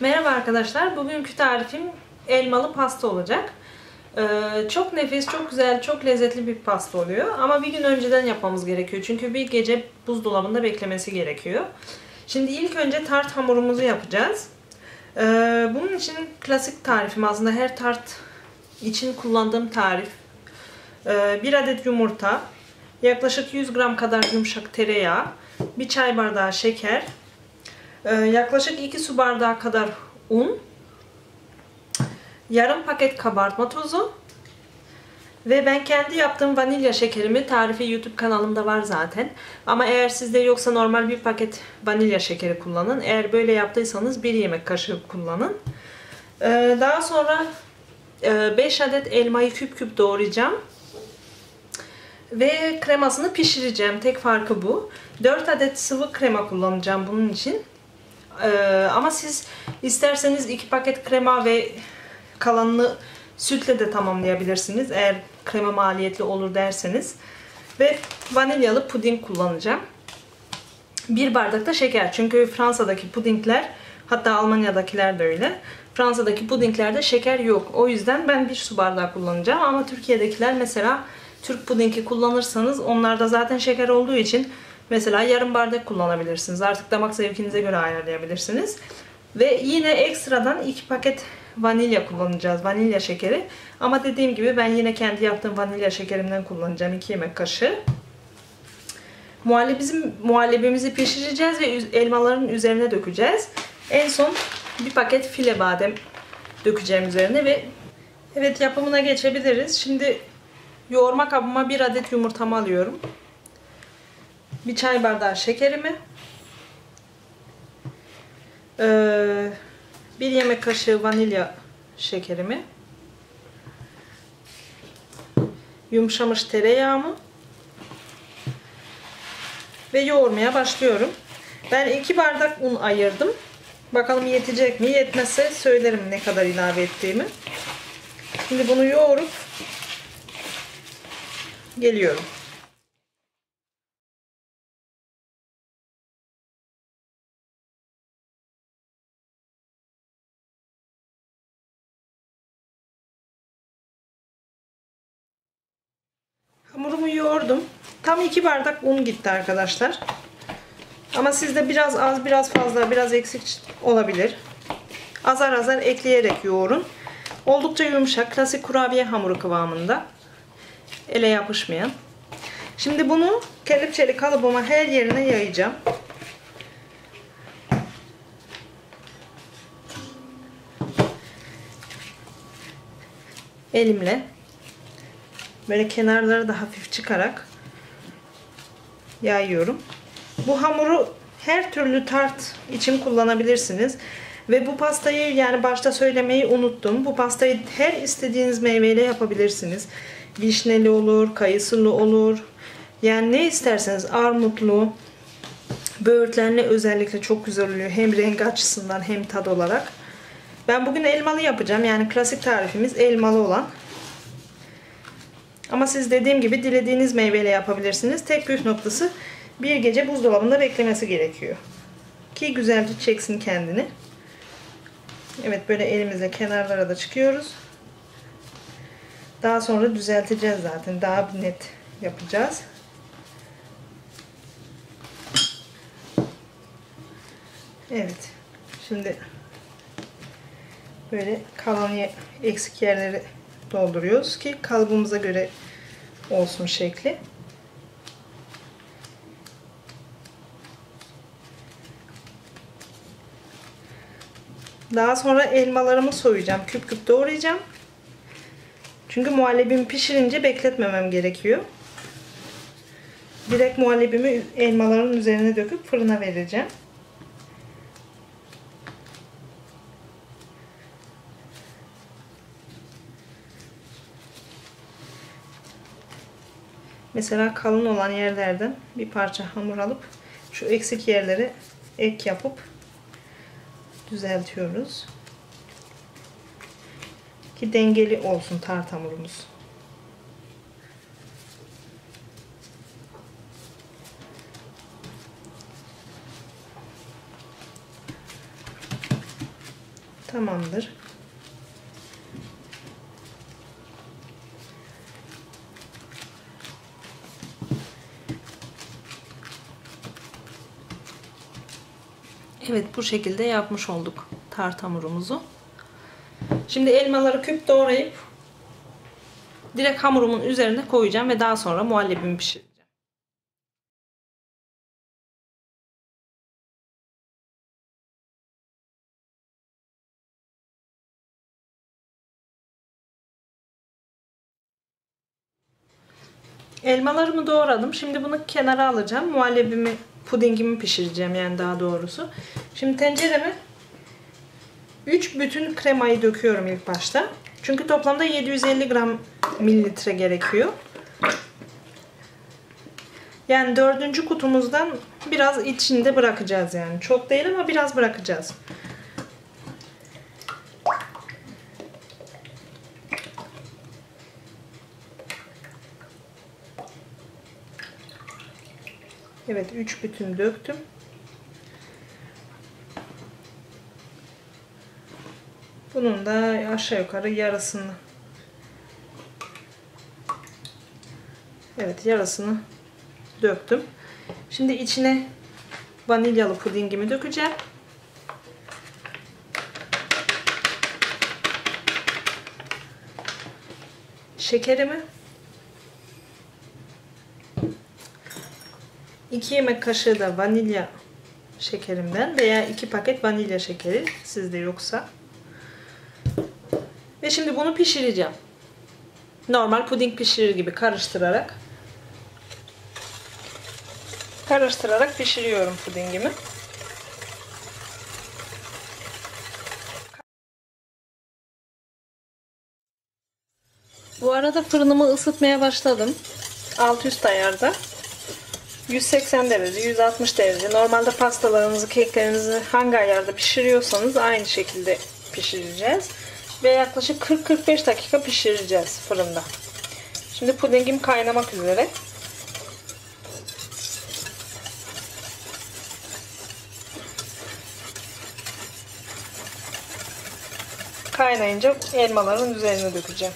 Merhaba arkadaşlar. Bugünkü tarifim elmalı pasta olacak. Ee, çok nefis, çok güzel, çok lezzetli bir pasta oluyor. Ama bir gün önceden yapmamız gerekiyor. Çünkü bir gece buzdolabında beklemesi gerekiyor. Şimdi ilk önce tart hamurumuzu yapacağız. Ee, bunun için klasik tarifim aslında her tart için kullandığım tarif. Ee, bir adet yumurta, yaklaşık 100 gram kadar yumuşak tereyağı, bir çay bardağı şeker, yaklaşık 2 su bardağı kadar un, yarım paket kabartma tozu ve ben kendi yaptığım vanilya şekerimi tarifi YouTube kanalımda var zaten. Ama eğer sizde yoksa normal bir paket vanilya şekeri kullanın. Eğer böyle yaptıysanız bir yemek kaşığı kullanın. Ee, daha sonra 5 adet elmayı küp küp doğrayacağım. Ve kremasını pişireceğim. Tek farkı bu. 4 adet sıvı krema kullanacağım bunun için. Ee, ama siz isterseniz 2 paket krema ve kalanını sütle de tamamlayabilirsiniz. Eğer krema maliyetli olur derseniz. Ve vanilyalı puding kullanacağım. Bir bardak da şeker. Çünkü Fransa'daki pudingler hatta Almanya'dakiler de öyle. Fransa'daki pudinglerde şeker yok. O yüzden ben bir su bardağı kullanacağım. Ama Türkiye'dekiler mesela Türk pudingi kullanırsanız onlarda zaten şeker olduğu için mesela yarım bardak kullanabilirsiniz. Artık damak zevkinize göre ayarlayabilirsiniz. Ve yine ekstradan 2 paket vanilya kullanacağız. Vanilya şekeri. Ama dediğim gibi ben yine kendi yaptığım vanilya şekerimden kullanacağım. 2 yemek kaşığı. Muhallebimizi, muhallebimizi pişireceğiz ve elmaların üzerine dökeceğiz. En son bir paket file badem dökeceğim üzerine ve evet yapımına geçebiliriz. Şimdi yoğurma kabıma bir adet yumurtamı alıyorum. Bir çay bardağı şekerimi. Ee, bir yemek kaşığı vanilya şekerimi. Yumuşamış tereyağımı. Ve yoğurmaya başlıyorum. Ben iki bardak un ayırdım. Bakalım yetecek mi? Yetmezse söylerim ne kadar ilave ettiğimi. Şimdi bunu yoğurup geliyorum. Tam iki bardak un gitti arkadaşlar. Ama sizde biraz az, biraz fazla, biraz eksik olabilir. Azar azar ekleyerek yoğurun. Oldukça yumuşak, klasik kurabiye hamuru kıvamında. Ele yapışmayan. Şimdi bunu kelepçeli kalıbıma her yerine yayacağım. Elimle böyle kenarları da hafif çıkarak yayıyorum. Bu hamuru her türlü tart için kullanabilirsiniz. Ve bu pastayı yani başta söylemeyi unuttum. Bu pastayı her istediğiniz meyveyle yapabilirsiniz. Vişneli olur, kayısılı olur. Yani ne isterseniz armutlu, böğürtlenli özellikle çok güzel oluyor. Hem renk açısından hem tad olarak. Ben bugün elmalı yapacağım. Yani klasik tarifimiz elmalı olan. Ama siz dediğim gibi dilediğiniz meyveyle yapabilirsiniz. Tek püf noktası bir gece buzdolabında beklemesi gerekiyor. Ki güzelce çeksin kendini. Evet böyle elimizle kenarlara da çıkıyoruz. Daha sonra düzelteceğiz zaten. Daha net yapacağız. Evet. Şimdi böyle kalan eksik yerleri dolduruyoruz ki kalıbımıza göre olsun şekli. Daha sonra elmalarımı soyacağım. Küp küp doğrayacağım. Çünkü muhallebimi pişirince bekletmemem gerekiyor. Direkt muhallebimi elmaların üzerine döküp fırına vereceğim. Mesela kalın olan yerlerden bir parça hamur alıp şu eksik yerleri ek yapıp düzeltiyoruz. Ki dengeli olsun tart hamurumuz. Tamamdır. Evet bu şekilde yapmış olduk tart hamurumuzu. Şimdi elmaları küp doğrayıp direkt hamurumun üzerine koyacağım ve daha sonra muhallebimi pişireceğim. Elmalarımı doğradım. Şimdi bunu kenara alacağım. Muhallebimi, pudingimi pişireceğim yani daha doğrusu. Şimdi tencereme 3 bütün kremayı döküyorum ilk başta. Çünkü toplamda 750 gram mililitre gerekiyor. Yani dördüncü kutumuzdan biraz içinde bırakacağız yani. Çok değil ama biraz bırakacağız. Evet 3 bütün döktüm. Bunun da aşağı yukarı yarısını Evet yarısını döktüm. Şimdi içine vanilyalı pudingimi dökeceğim. Şekerimi 2 yemek kaşığı da vanilya şekerimden veya 2 paket vanilya şekeri sizde yoksa. Ve şimdi bunu pişireceğim. Normal puding pişirir gibi karıştırarak karıştırarak pişiriyorum pudingimi. Bu arada fırınımı ısıtmaya başladım. Alt üst ayarda. 180 derece, 160 derece. Normalde pastalarınızı, keklerinizi hangi ayarda pişiriyorsanız aynı şekilde pişireceğiz. Ve yaklaşık 40-45 dakika pişireceğiz fırında. Şimdi pudingim kaynamak üzere. Kaynayınca elmaların üzerine dökeceğim.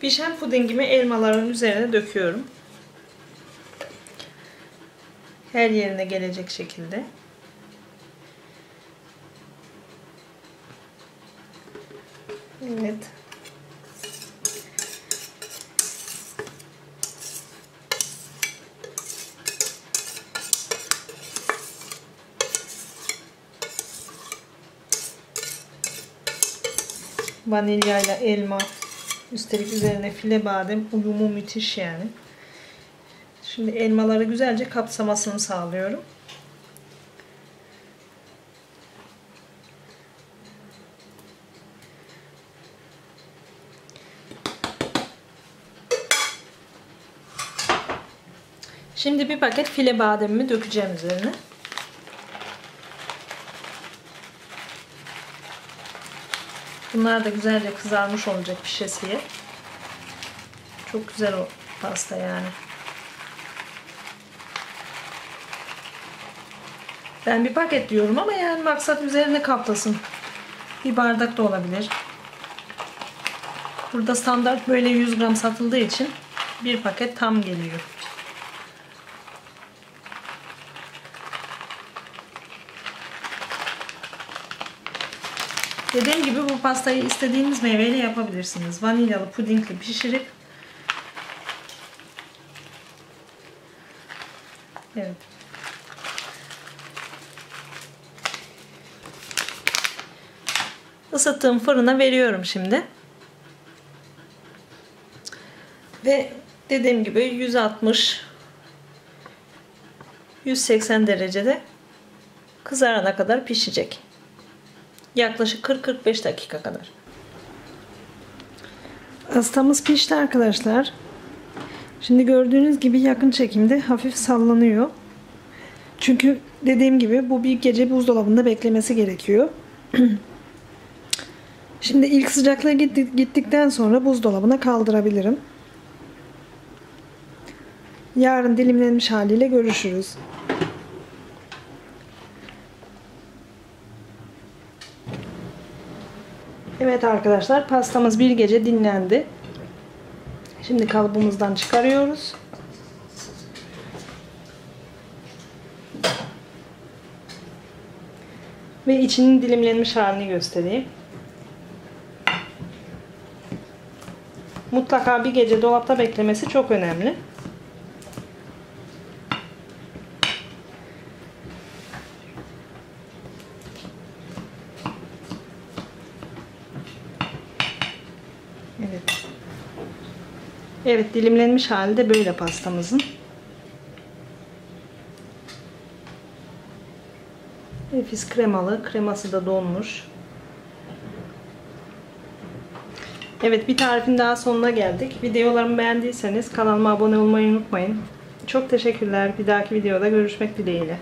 Pişen pudingimi elmaların üzerine döküyorum. Her yerine gelecek şekilde. Evet. Vanilya ile elma Üstelik üzerine file badem uyumu müthiş yani. Şimdi elmaları güzelce kapsamasını sağlıyorum. Şimdi bir paket file bademimi dökeceğim üzerine. Bunlar da güzelce kızarmış olacak pişesiye. Çok güzel o pasta yani. Ben bir paket diyorum ama yani maksat üzerine kaplasın. Bir bardak da olabilir. Burada standart böyle 100 gram satıldığı için bir paket tam geliyor. Dediğim gibi bu pastayı istediğiniz meyveyle yapabilirsiniz. Vanilyalı pudingli pişirip Evet. Isıttığım fırına veriyorum şimdi. Ve dediğim gibi 160 180 derecede kızarana kadar pişecek. Yaklaşık 40-45 dakika kadar. Pastamız pişti arkadaşlar. Şimdi gördüğünüz gibi yakın çekimde hafif sallanıyor. Çünkü dediğim gibi bu bir gece buzdolabında beklemesi gerekiyor. Şimdi ilk sıcaklığa gittikten sonra buzdolabına kaldırabilirim. Yarın dilimlenmiş haliyle görüşürüz. Evet arkadaşlar pastamız bir gece dinlendi. Şimdi kalıbımızdan çıkarıyoruz. Ve içinin dilimlenmiş halini göstereyim. Mutlaka bir gece dolapta beklemesi çok önemli. Evet. Evet dilimlenmiş hali de böyle pastamızın. Nefis kremalı. Kreması da donmuş. Evet bir tarifin daha sonuna geldik. Videolarımı beğendiyseniz kanalıma abone olmayı unutmayın. Çok teşekkürler. Bir dahaki videoda görüşmek dileğiyle.